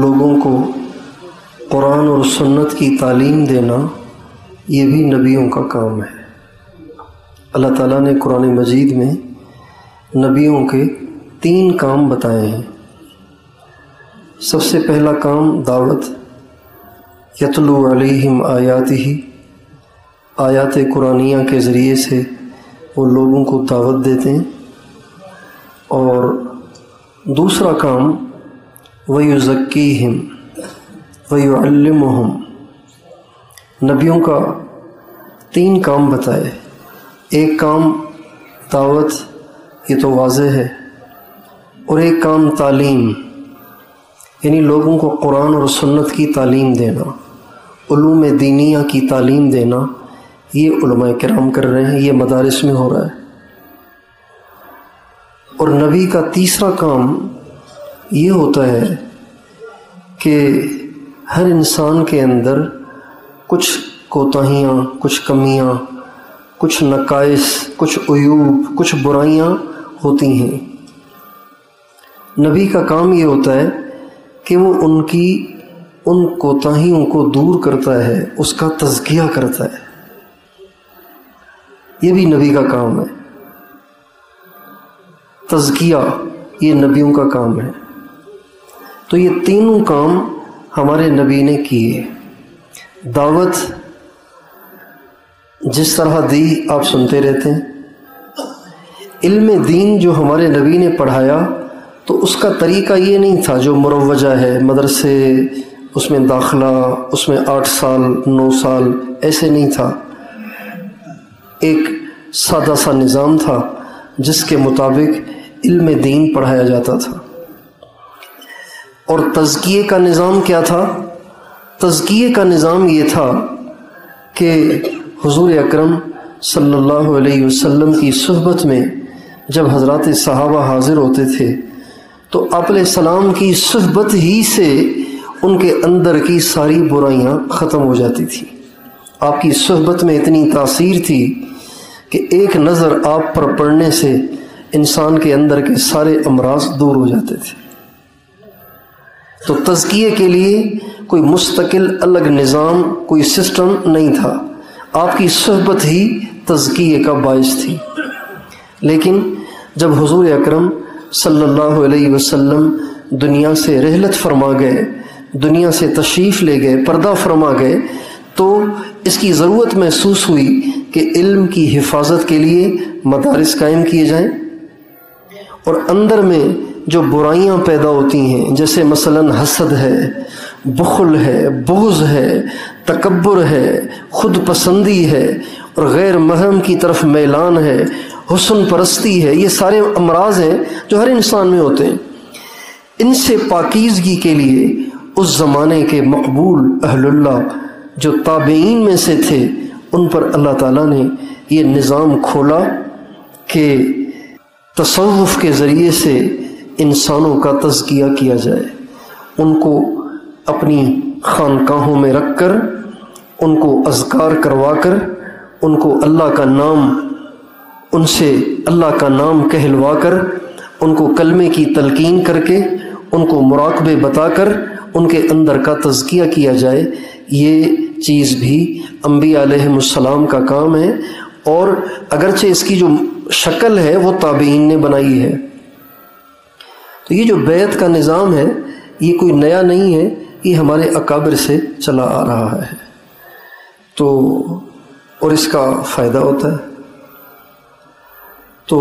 लोगों को कुरान और सुन्नत की तालीम देना ये भी नबियों का काम है। अल्लाह ताला ने कुरान मजीद में नबियों के तीन काम बताए हैं। सबसे पहला काम दावत, यतलु अलैहिम आयाति ही आयात कुरानिया के ज़रिए से वो लोगों को दावत देते हैं। और दूसरा काम वयुज़क्कीहिम, वयुअल्लिमुहुम। नबियों का तीन काम बताए। एक काम दावत, ये तो वाज है, और एक काम तालीम, यानी लोगों को कुरान और सुन्नत की तालीम देना उलूम दीनिया की तालीम देना, ये कराम कर रहे हैं, ये मदारस में हो रहा है। और नबी का तीसरा काम ये होता है कि हर इंसान के अंदर कुछ कोताहियाँ, कुछ कमियाँ, कुछ नकाइस, कुछ अयूब कुछ बुराइयाँ होती हैं। नबी का काम ये होता है कि वो उनकी, उन कोताहियों को दूर करता है, उसका तजकिया करता है। ये भी नबी का काम है। तजकिया ये नबियों का काम है। तो ये तीनों काम हमारे नबी ने किए। दावत जिस तरह दी, आप सुनते रहते हैं। इल्म दीन जो हमारे नबी ने पढ़ाया तो उसका तरीका ये नहीं था, जो मुरवजा है, मदरसे, उसमें दाखला, उसमें आठ साल, नौ साल, ऐसे नहीं था। एक सादा सा निज़ाम था, जिसके मुताबिक इल्म दीन पढ़ाया जाता था। और तज़किए का निज़ाम क्या था? तज़किए का निज़ाम ये था कि हुजूर अकरम वसल्लम की सहबत में जब हज़रत सहाबा हाज़िर होते थे तो आप सलाम की सहबत ही से उनके अंदर की सारी बुराइयाँ ख़त्म हो जाती थी। आपकी सहबत में इतनी तासीर थी कि एक नज़र आप पर पड़ने से इंसान के अंदर के सारे अमराज दूर हो जाते थे। तो तज़किए के लिए कोई मुस्तकिल अलग निज़ाम, कोई सिस्टम नहीं था। आपकी सहबत ही तज़किए का बायस थी। लेकिन जब हुजूर अकरम सल्लल्लाहु अलैहि वसल्लम दुनिया से रहलत फरमा गए, दुनिया से तशरीफ़ ले गए, पर्दा फरमा गए तो इसकी ज़रूरत महसूस हुई कि इल्म की हिफाजत के लिए मदारस कायम किए जाएँ और अंदर में जो बुराइयाँ पैदा होती हैं, जैसे मसलन हसद है, बुखल है बोझ है तकबर है, खुद पसंदी है, और गैर महरम की तरफ़ मैलान है, हुसन परस्ती है, ये सारे अमराज हैं जो हर इंसान में होते हैं। इनसे पाकिजगी के लिए उस ज़माने के मकबूल अहलुल्ला जो ताबेइन में से थे, उन पर अल्लाह ताला ने ये निज़ाम खोला कि तसव्वुफ़ के ज़रिए से इंसानों का तज़किया किया जाए। उनको अपनी खानकाहों में रख कर उनको अजकार करवा कर उनको अल्लाह का नाम, उनसे अल्लाह का नाम कहलवा कर उनको कलमे की तलकीन करके, उनको मुराकबे बताकर, उनके अंदर का तज़किया किया जाए, ये चीज़ भी अम्बियाम का काम है। और अगरचे इसकी जो शक्ल है, वो ताबीन ने बनाई है। तो ये जो बैत का निज़ाम है, ये कोई नया नहीं है, ये हमारे अकाबिर से चला आ रहा है। तो और इसका फ़ायदा होता है। तो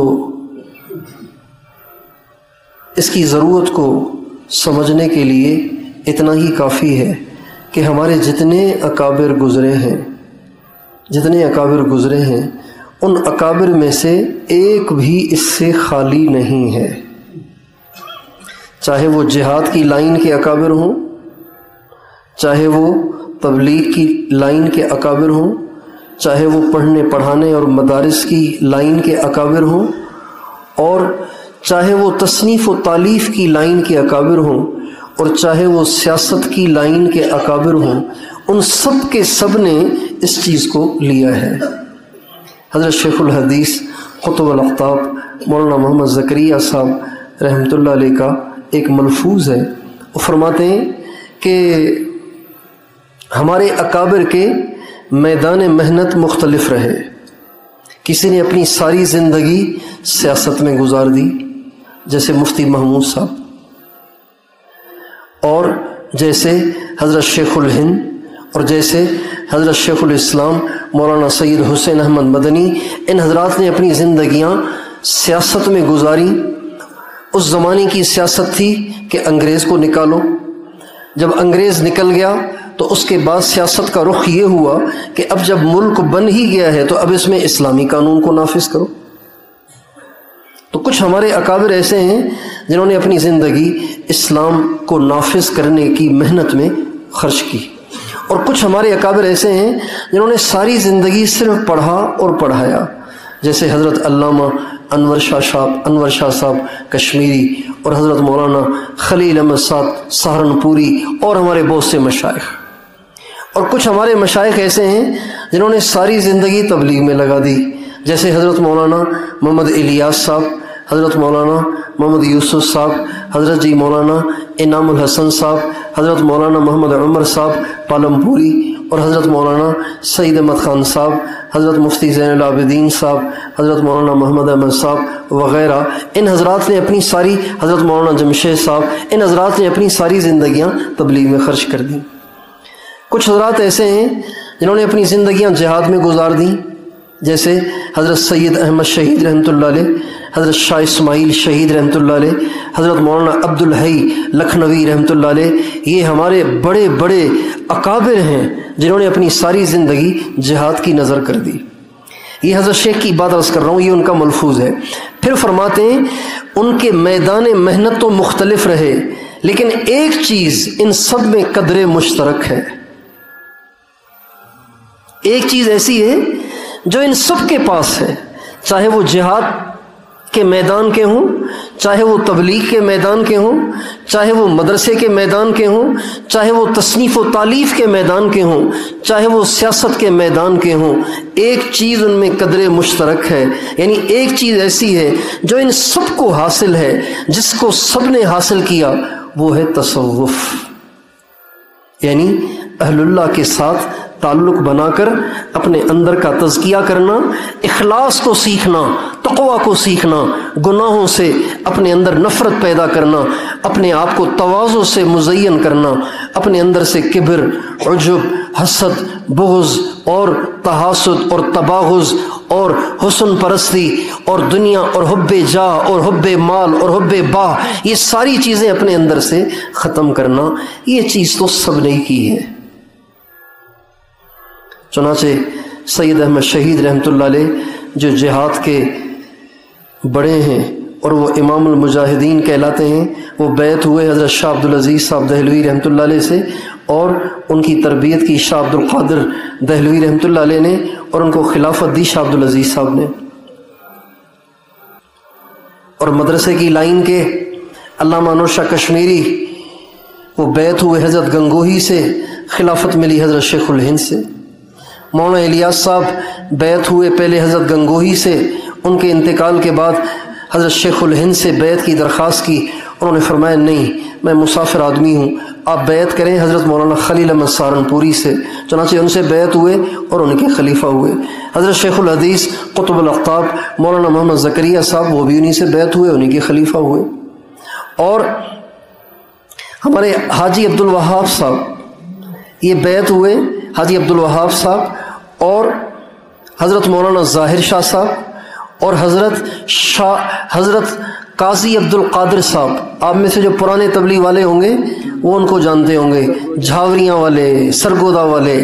इसकी ज़रूरत को समझने के लिए इतना ही काफ़ी है कि हमारे जितने अकाबिर गुज़रे हैं, जितने अकाबिर गुज़रे हैं, उन अकाबिर में से एक भी इससे खाली नहीं है। चाहे वो जिहाद की लाइन के अकाबिर हों, चाहे वो तबलीग की लाइन के अकाबिर हों, चाहे वो पढ़ने पढ़ाने और मदारस की लाइन के अकाबिर हों, और चाहे वो तसनीफ़ व तालीफ़ की लाइन के अकाबिर हों, और चाहे वो सियासत की लाइन के अकाबिर हों, उन सब के सबने इस चीज़ को लिया है। हज़रत शेखुल हदीस ख़ुतबलफ्ताब मौलाना मोहम्मद ज़करिया साहब, रहमतुल्लाह का एक मलफूज है, वो फरमाते हैं कि हमारे अकाबर के मैदान मेहनत मुख्तलफ रहे। किसी ने अपनी सारी ज़िंदगी सियासत में गुजार दी, जैसे मुफ्ती महमूद साहब। और जैसे हज़रत शेखुल हिंद और जैसे हज़रत शेखुल इस्लाम, मौलाना सैयद हुसैन अहमद मदनी, इन हजरात ने अपनी ज़िंदगियाँ सियासत में गुजारी उस ज़माने की सियासत थी कि अंग्रेज़ को निकालो। जब अंग्रेज़ निकल गया तो उसके बाद सियासत का रुख ये हुआ कि अब जब मुल्क बन ही गया है तो अब इसमें इस्लामी कानून को नाफिज करो। तो कुछ हमारे अकाबिर ऐसे हैं, जिन्होंने अपनी ज़िंदगी इस्लाम को नाफिज करने की मेहनत में खर्च की। और कुछ हमारे अकाबिर ऐसे हैं, जिन्होंने सारी ज़िंदगी सिर्फ़ पढ़ा और पढ़ाया, जैसे हज़रत अल्लामा अनवर शाह साहब, अनवर शाह साहब कश्मीरी और हज़रत मौलाना खलील अहमद साहब सहारनपुरी और हमारे बहुत से मशाइ और कुछ हमारे मशाइ ऐसे हैं जिन्होंने सारी ज़िंदगी तबलीग में लगा दी। जैसे हज़रत मौलाना मोहम्मद इलियास साहब, हज़रत मौलाना मोहम्मद यूसुफ साहब, हज़रत जी मौलाना इनामुल हसन साहब, हज़रत मौलाना मोहम्मद उमर साहब, पालमपुरी और हज़रत मौलाना सईद अहमद ख़ान साहब, हज़रत मुफ्ती जैनलाबिदीन साहब, हज़रत मौलाना मोहम्मद अहमद साहब वग़ैरह, इन हजरात ने अपनी सारी, हज़रत मौलाना जमशेद साहब, इन हजरात ने अपनी सारी ज़िंदियाँ तबलीग में ख़र्च कर दी। कुछ हजरात ऐसे हैं जिन्होंने अपनी ज़िंदियाँ जहाद में गुजार दी, जैसे हज़रत सैयद अहमद शहीद रहमत हज़रत शाह इसमाइल शहीद रहमत हज़रत मौलाना अब्दुल हई लखनवी रहमत ये हमारे बड़े बड़े अकाबिर हैं जिन्होंने अपनी सारी ज़िंदगी जहाद की नज़र कर दी। ये हज़रत शेख की बात अर्ज़ कर रहा हूँ, ये उनका मलफूज है। फिर फरमाते हैं, उनके मैदान मेहनत तो मुख्तलफ रहे, लेकिन एक चीज़ इन सब में कदर मुश्तरक है। एक चीज़ ऐसी है जो इन सब के पास है, चाहे वो जिहाद के मैदान के हों, चाहे वो तबलीग के मैदान के हों, चाहे वो मदरसे के मैदान के हों, चाहे वो तसनीफ़ व तालीफ़ के मैदान के हों, चाहे वो सियासत के मैदान के हों, एक चीज़ उनमें कदर मुश्तरक है। यानी एक चीज़ ऐसी है जो इन सबको हासिल है, जिसको सबने हासिल किया, वो है तसव्वुफ़। यानी अहलुल्लाह के साथ ताल्लुक बनाकर अपने अंदर का तजकिया करना, इखलास को सीखना, तकवा को सीखना, गुनाहों से अपने अंदर नफ़रत पैदा करना, अपने आप को तोज़ो से मुजयन करना, अपने अंदर से किबर अजुब हसद बोझ और तहासुद और तबाहुज और हुसन परस्ती और दुनिया और हब्ब जा और हब्ब माल और हब्ब बाह, ये सारी चीज़ें अपने अंदर से ख़त्म करना, ये चीज़ तो सबने की है। चुनाचे सैद अहमद शहीद रहमत जो जिहाद के बड़े हैं और वो इमाम मुजाहिदीन कहलाते हैं, वो बैत हुए हज़रत शाह अब्दुल अज़ीज़ साहब दहलवी रहमत से और उनकी तरबियत की शाह अब्दुल क़ादिर दहलवी रहमत ने और उनको खिलाफत दी शाह अब्दुल अज़ीज़ साहब ने। और मदरसे की लाइन के अल्लाह शाह कश्मीरी, वो बैत हुए हज़रत गंगोही से खिलाफत मिली हज़रत शेखुल हिंद से। मौलाना इलियास साहब बैत हुए पहले हज़रत गंगोही से, उनके इंतकाल के बाद हज़रत शेखुल हिंद से बैत की दरख्वास्त की। उन्होंने फरमाया, नहीं, मैं मुसाफिर आदमी हूँ। आप बैत करें हज़रत मौलाना खलील अहमद सहारनपुरी से। चनाचे उनसे बैत हुए और उनके खलीफा हुए। हज़रत शेखुल हदीस कुतुबलफ्ताब मौलाना मोहम्मद जकरिया साहब, वो भी उन्हीं से बैत हुए, उन्हीं के खलीफा हुए। और हमारे हाजी अब्दुल वहाब साहब, ये बैत हुए हाजी अब्दुल वहाब साहब और हज़रत मौलाना ज़ाहिर शाह साहब और हज़रत शाह, हज़रत काजी अब्दुल कादिर साहब। आप में से जो पुराने तबली वाले होंगे, वो उनको जानते होंगे। झावरियाँ वाले, सरगोदा वाले।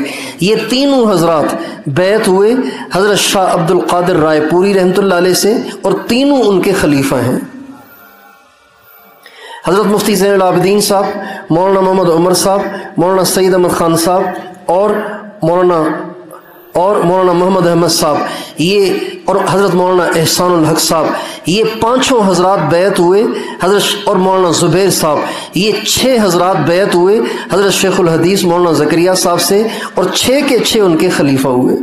ये तीनों हज़रत बैत हुए हज़रत शाह अब्दुल कादिर रायपुरी रहमत से और तीनों उनके खलीफा हैं। हज़रत मुफ्ती जैन आबदीन साहब, मौलाना मोहम्मद उमर साहब, मौलाना सईद अहमद खान साहब और मौलाना और मौलाना मोहम्मद अहमद साहब, ये और हज़रत मौलाना एहसान हक साहब, ये पाँचों हजरात बैत हुए, हज़रत और मौलाना ज़ुबैर साहब, ये छः हजरात बैत हुए, हज़रत शेखुल हदीस, मौलाना जकरिया साहब से, और छः के छः उनके खलीफा हुए।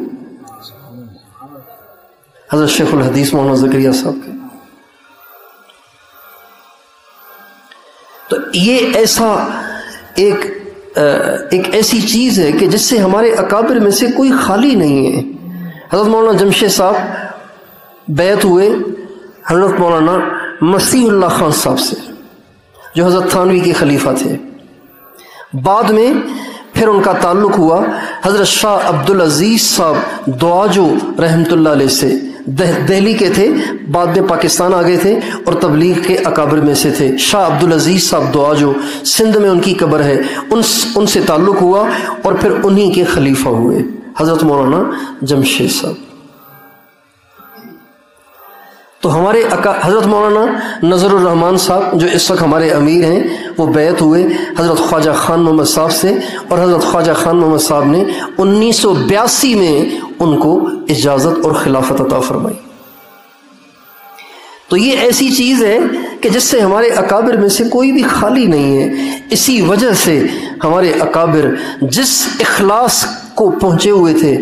हज़रत शेखुल हदीस, मौलाना जकरिया साहब के। तो ये ऐसा एक एक ऐसी चीज़ है कि जिससे हमारे अकाबिर में से कोई खाली नहीं है। हज़रत मौलाना जमशेद साहब बैत हुए हज़रत मौलाना मसीह खान साहब से, जो हज़रत थानवी के खलीफा थे। बाद में फिर उनका ताल्लुक हुआ हज़रत शाह अब्दुल अज़ीज़ साहब दुआजो रहमतुल्लाह से। दिल्ली के थे, बाद में पाकिस्तान आ गए थे और तबलीग के अकाबर में से थे। शाह अब्दुल अज़ीज़ साहब दुआ जो सिंध में उनकी कब्र है, उन, उनसे ताल्लुक़ हुआ और फिर उन्हीं के खलीफा हुए। हज़रत मौलाना जमशेद साहब। तो हमारे हज़रत मौलाना नज़रुररहमान साहब जो इस वक्त हमारे अमीर हैं, वो बैत हुए हज़रत ख्वाजा ख़ान मोहम्मद साहब से और हज़रत ख्वाजा ख़ान मोहम्मद साहब ने उन्नीस सौ बयासी में उनको इजाज़त और खिलाफत अता फरमाई। तो ये ऐसी चीज़ है कि जिससे हमारे अकाबिर में से कोई भी खाली नहीं है। इसी वजह से हमारे अकाबिर जिस अखलास को पहुँचे हुए थे,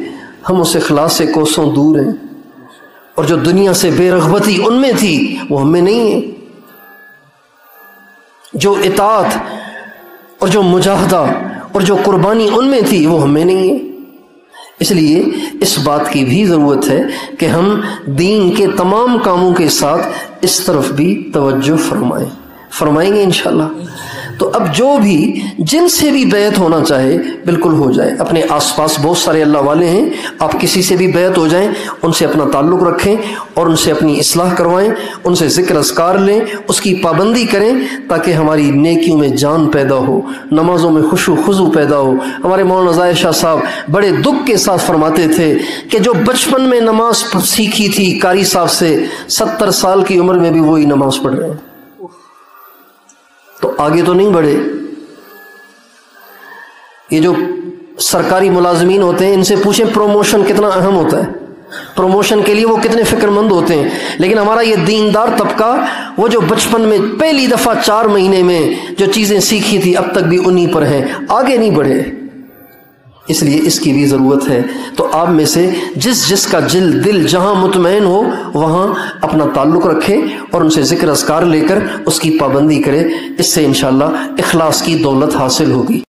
हम उस अखलास से कोसों दूर हैं। और जो दुनिया से बेरगबती उनमें थी, वो हमें नहीं है। जो इतात और जो मुजाहदा और जो कुर्बानी उनमें थी, वो हमें नहीं है। इसलिए इस बात की भी ज़रूरत है कि हम दीन के तमाम कामों के साथ इस तरफ़ भी तवज्जो फरमाएँ। फरमाएँगे इन तो अब जो भी जिनसे भी बैत होना चाहे, बिल्कुल हो जाए। अपने आसपास बहुत सारे अल्लाह वाले हैं, आप किसी से भी बैत हो जाएँ, उनसे अपना ताल्लुक़ रखें और उनसे अपनी असलाह करवाएँ, उनसे ज़िक्र असकार लें, उसकी पाबंदी करें, ताकि हमारी नेकियों में जान पैदा हो, नमाज़ों में खुशु खुजू पैदा हो। हमारे मौलाना शाह साहब बड़े दुख के साथ फरमाते थे कि जो बचपन में नमाज़ सीखी थी, कारी साहब से, सत्तर साल की उम्र में भी वही नमाज़ पढ़ रहे हैं। तो आगे तो नहीं बढ़े। ये जो सरकारी मुलाजमीन होते हैं, इनसे पूछें प्रमोशन कितना अहम होता है। प्रमोशन के लिए वो कितने फिक्रमंद होते हैं। लेकिन हमारा ये दीनदार तबका, वो जो बचपन में, पहली दफ़ा चार महीने में जो चीज़ें सीखी थी, अब तक भी उन्हीं पर हैं। आगे नहीं बढ़े। इसलिए इसकी भी ज़रूरत है। तो आप में से जिस जिसका जिल दिल जहाँ मुतमैन हो, वहाँ अपना ताल्लुक़ रखे और उनसे ज़िक्र असकार लेकर उसकी पाबंदी करे। इससे इन इखलास की दौलत हासिल होगी।